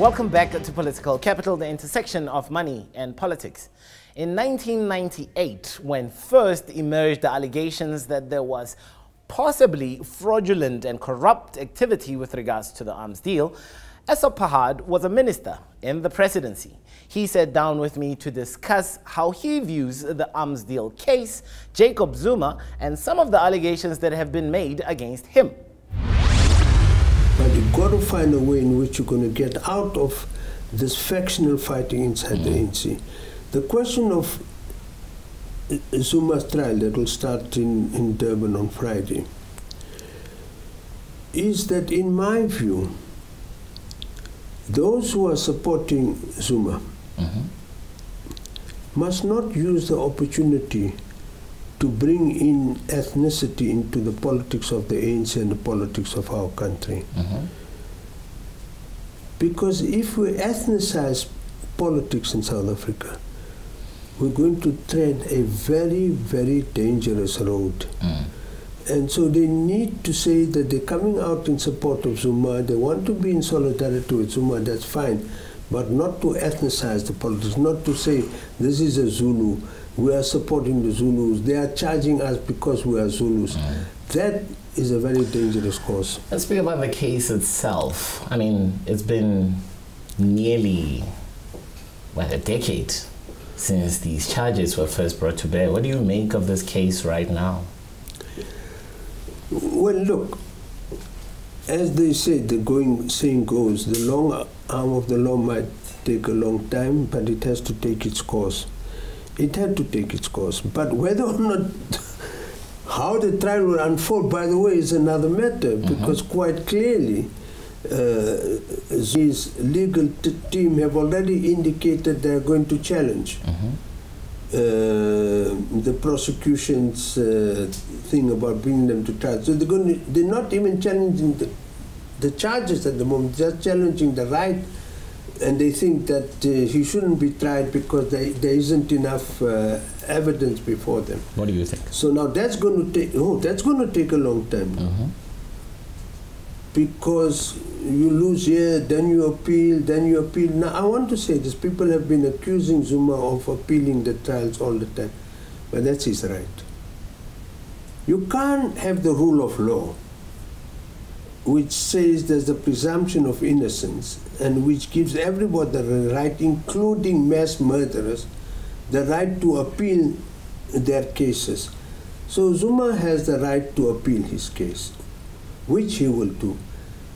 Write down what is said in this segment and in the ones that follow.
Welcome back to Political Capital, the intersection of money and politics. In 1998, when first emerged the allegations that there was possibly fraudulent and corrupt activity with regards to the arms deal, Essop Pahad was a minister in the presidency. He sat down with me to discuss how he views the arms deal case, Jacob Zuma, and some of the allegations that have been made against him. You've got to find a way in which you're going to get out of this factional fighting inside mm the ANC. The question of Zuma's trial that will start in, in Durban on Friday is that, in my view, those who are supporting Zuma mm-hmm. must not use the opportunity to bring in ethnicity into the politics of the ANC and the politics of our country. Mm-hmm. Because if we ethnicize politics in South Africa, we're going to tread a very, very dangerous road. Mm. And so they need to say that they're coming out in support of Zuma, they want to be in solidarity with Zuma, that's fine, but not to ethnicize the politics, not to say this is a Zulu, we are supporting the Zulus, they are charging us because we are Zulus. Mm. That is a very dangerous course. Let's speak about the case itself. I mean, it's been nearly, what, a decade since these charges were first brought to bear. What do you make of this case right now? Well, look, as they say, the going saying goes, the long arm of the law might take a long time, but it has to take its course. It had to take its course. But whether or not how the trial will unfold, by the way, is another matter, mm -hmm. because quite clearly uh, his legal team have already indicated they are going to challenge mm -hmm. uh, the prosecution's uh, thing about bringing them to trial. So they're going to, they're not even challenging the, the charges at the moment, just challenging the right and they think that uh, he shouldn't be tried because they, there isn't enough uh, evidence before them. What do you think? So now that's going to take oh that's going to take a long time. Mm -hmm because you lose here, then you appeal, then you appeal. Now, I want to say this people have been accusing Zuma of appealing the trials all the time, but that's his right. You can't have the rule of law which says there's a presumption of innocence and which gives everybody the right, including mass murderers, the right to appeal their cases. So Zuma has the right to appeal his case which he will do.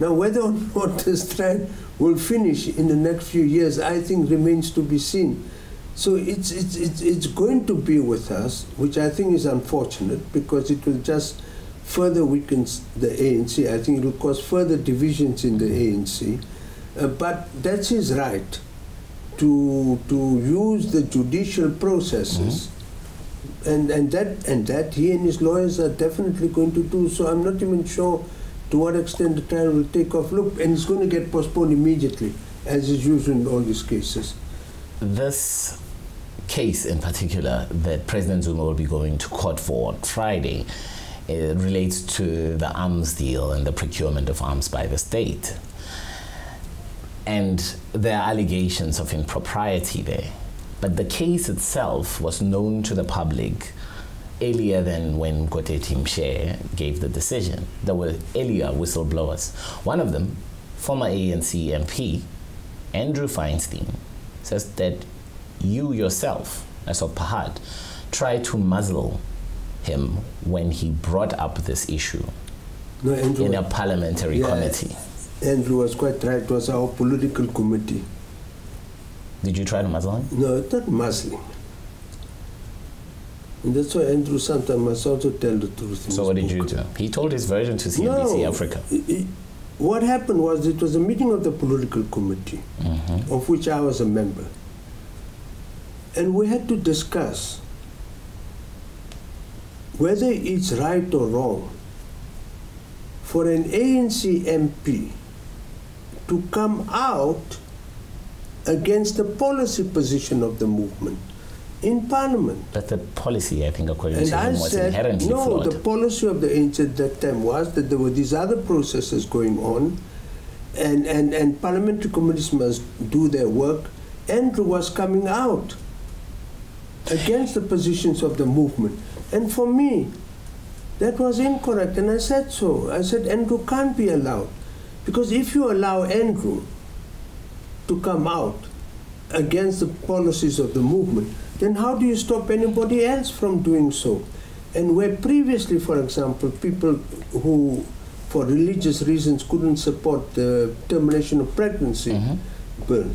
Now, whether or not this trial will finish in the next few years, I think remains to be seen. So it's, it's, it's, it's going to be with us, which I think is unfortunate because it will just further weakens the ANC. I think it will cause further divisions in the ANC. Uh, but that's his right to, to use the judicial processes. Mm -hmm. And, and, that, and that he and his lawyers are definitely going to do. So I'm not even sure to what extent the trial will take off. Look, and it's going to get postponed immediately, as is usual in all these cases. This case in particular that President Zuma will be going to court for on Friday it relates to the arms deal and the procurement of arms by the state. And there are allegations of impropriety there. But the case itself was known to the public earlier than when Koteti Mpshe gave the decision. There were earlier whistleblowers. One of them, former ANC MP, Andrew Feinstein, says that you yourself, Essop Pahad, tried to muzzle him when he brought up this issue no, Andrew, in a parliamentary yeah, committee. Andrew was quite right. It was our political committee. Did you try to muzzle him? No, not muzzling. And that's why Andrew sometimes must also tell the truth. So what did you do? He told his version to CNBC no, Africa. He, what happened was it was a meeting of the political committee, mm -hmm. of which I was a member. And we had to discuss whether it's right or wrong for an ANC MP to come out against the policy position of the movement in Parliament. But the policy, I think, according and to him, was said, inherently no, flawed. the policy of the ANC at that time was that there were these other processes going on, and, and, and parliamentary committees must do their work. Andrew was coming out against the positions of the movement. And for me, that was incorrect. And I said so. I said Andrew can't be allowed. Because if you allow Andrew to come out against the policies of the movement, then how do you stop anybody else from doing so? And where previously, for example, people who, for religious reasons, couldn't support the termination of pregnancy mm-hmm. bill,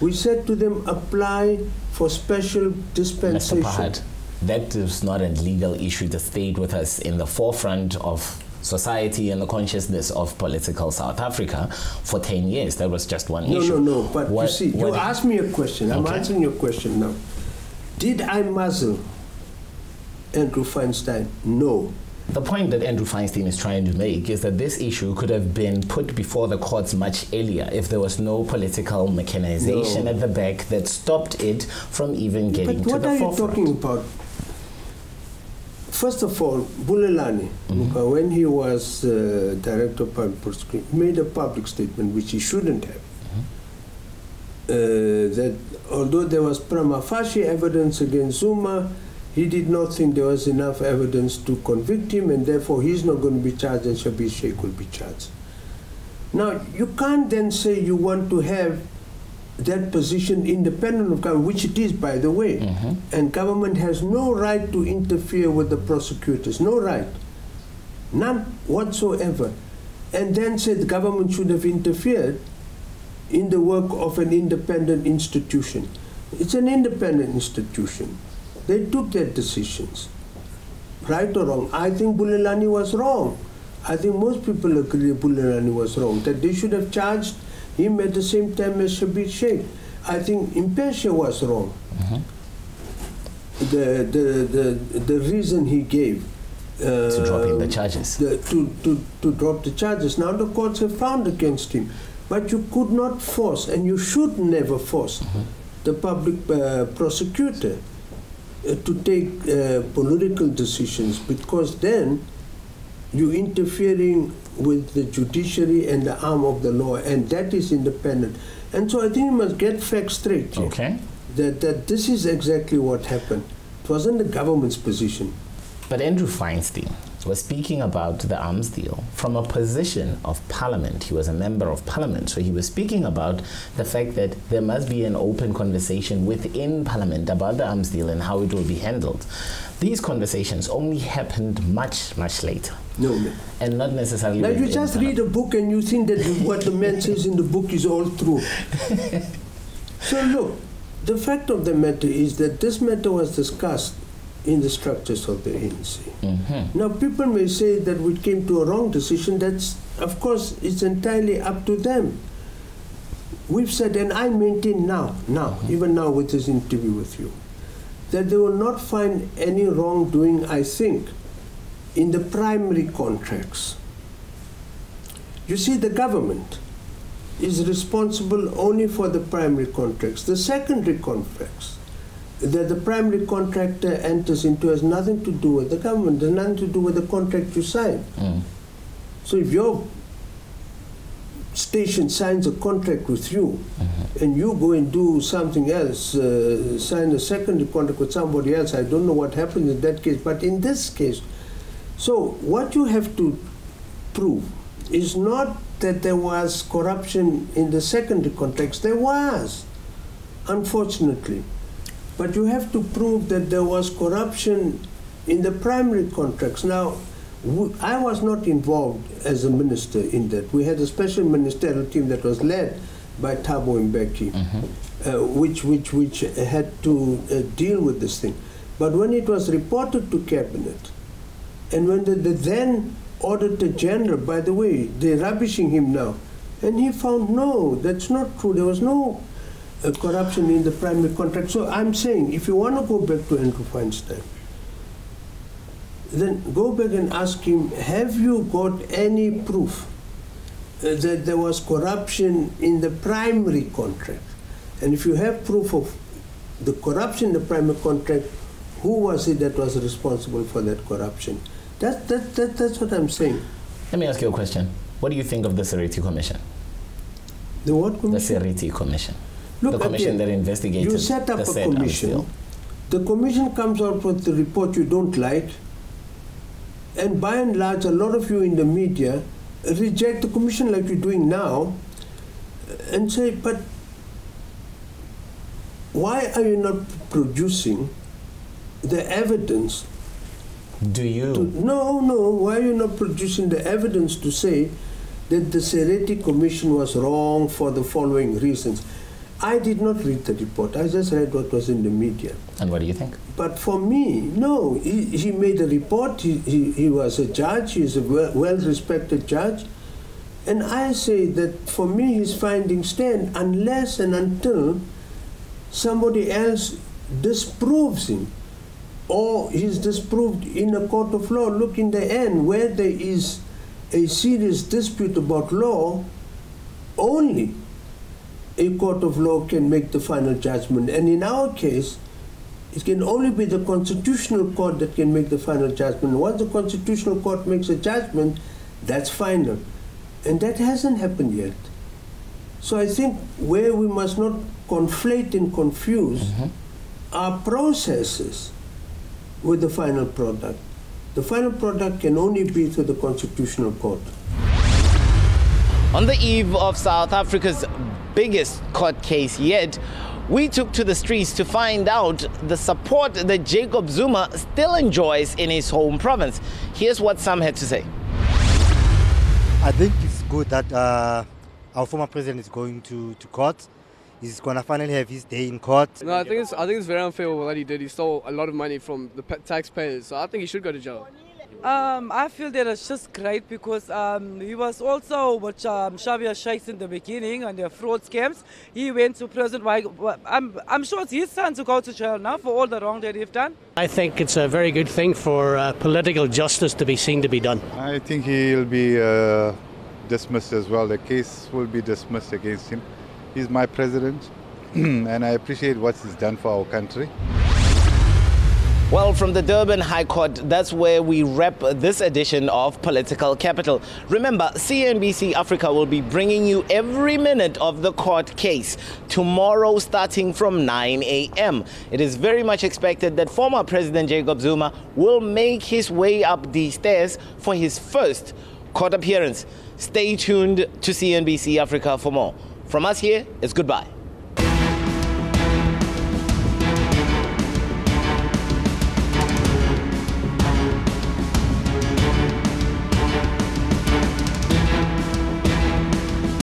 we said to them, apply for special dispensation. That is not a legal issue that stayed with us in the forefront of society and the consciousness of political South Africa for 10 years. That was just one no, issue. No, no, no. But what, you see, you asked me a question. I'm okay. answering your question now. Did I muzzle Andrew Feinstein? No. The point that Andrew Feinstein is trying to make is that this issue could have been put before the courts much earlier if there was no political mechanization no. at the back that stopped it from even getting but to the forefront. What are you talking about? First of all, Bulelani, mm-hmm. when he was uh, director of public prosecution, made a public statement which he shouldn't have. Mm-hmm. Uh, that although there was prima facie evidence against Zuma, he did not think there was enough evidence to convict him, and therefore he's not going to be charged, and Schabir Shaik will be charged. Now, you can't then say you want to have that position independent of government, which it is, by the way. Mm-hmm. And government has no right to interfere with the prosecutors, no right, none whatsoever. And then said the government should have interfered in the work of an independent institution. It's an independent institution. They took their decisions, right or wrong. I think Bulelani was wrong. I think most people agree Bulelani was wrong, that they should have charged him at the same time as Schabir Shaik. I think Mpshe was wrong. Mm-hmm. The, the, the, the reason he gave uh, to drop the charges. The, to, to, to drop the charges. Now the courts have found against him. But you could not force, and you should never force, mm-hmm. the public uh, prosecutor uh, to take uh, political decisions because then you're interfering with the judiciary and the arm of the law, and that is independent. And so I think you must get facts straight. Okay. That, that this is exactly what happened. It wasn't the government's position. But Andrew Feinstein was speaking about the arms deal from a position of parliament. He was a member of parliament. So he was speaking about the fact that there must be an open conversation within parliament about the arms deal and how it will be handled. These conversations only happened much, much later. No, man. And not necessarily. Now you just read a book and you think that what the man says in the book is all true. so look, the fact of the matter is that this matter was discussed in the structures of the ANC. Mm-hmm. Now people may say that we came to a wrong decision. That's, of course, it's entirely up to them. We've said, and I maintain now, now, mm-hmm. even now with this interview with you, that they will not find any wrongdoing, I think, in the primary contracts. You see, the government is responsible only for the primary contracts. The secondary contracts that the primary contractor enters into has nothing to do with the government, has nothing to do with the contract you sign. Mm. So if your station signs a contract with you mm-hmm. and you go and do something else, uh, sign a secondary contract with somebody else, I don't know what happens in that case, but in this case, so what you have to prove is not that there was corruption in the secondary contracts. There was, unfortunately. But you have to prove that there was corruption in the primary contracts. Now, I was not involved as a minister in that. We had a special ministerial team that was led by Thabo Mbeki, mm-hmm. uh, which, which, which had to uh, deal with this thing. But when it was reported to cabinet, and when the, the then Auditor General, by the way, they're rubbishing him now, and he found no, that's not true. There was no corruption in the primary contract. So I'm saying, if you want to go back to Andrew Feinstein, then go back and ask him, have you got any proof uh, that there was corruption in the primary contract? And if you have proof of the corruption in the primary contract, who was it that was responsible for that corruption? That, that, that, that's what I'm saying. Let me ask you a question. What do you think of the Seriti Commission? The what commission? The Seriti Commission. Look, the commission that investigated You set up the a commission. The commission comes out with the report you don't like, and by and large, a lot of you in the media reject the commission like you're doing now, and say, but why are you not producing the evidence Do you? to, no, no. Why are you not producing the evidence to say that the Seriti Commission was wrong for the following reasons? I did not read the report. I just read what was in the media. and what do you think? But for me, no. He, he made a report. He, he, he was a judge. He's a well respected judge. And I say that for me, his findings stand unless and until somebody else disproves him or he's disproved in a court of law. Look, in the end, where there is a serious dispute about law, only a court of law can make the final judgment. And in our case, it can only be the constitutional court that can make the final judgment. Once the constitutional court makes a judgment, that's final. And that hasn't happened yet. So I think where we must not conflate and confuse Mhm. are processes with the final product. The final product can only be through the constitutional court. On the eve of South Africa's biggest court case yet, we took to the streets to find out the support that Jacob Zuma still enjoys in his home province. Here's what some had to say. I think it's good that uh, our former president is going to, to court. He's going to finally have his day in court. No, I think it's I think it's very unfair what he did. He stole a lot of money from the taxpayers, so I think he should go to jail. Um, I feel that it's just great because um, he was also with um, Schabir Shaik's in the beginning and their fraud scams. He went to prison. Why- why- I'm, I'm sure it's his son to go to jail now for all the wrong that he's done. I think it's a very good thing for uh, political justice to be seen to be done. I think he'll be uh, dismissed as well. The case will be dismissed against him. He's my president, and I appreciate what he's done for our country. Well, from the Durban High Court, that's where we wrap this edition of Political Capital. Remember, CNBC Africa will be bringing you every minute of the court case tomorrow starting from 9 a.m. It is very much expected that former President Jacob Zuma will make his way up the stairs for his first court appearance. Stay tuned to CNBC Africa for more. From us here, it's goodbye.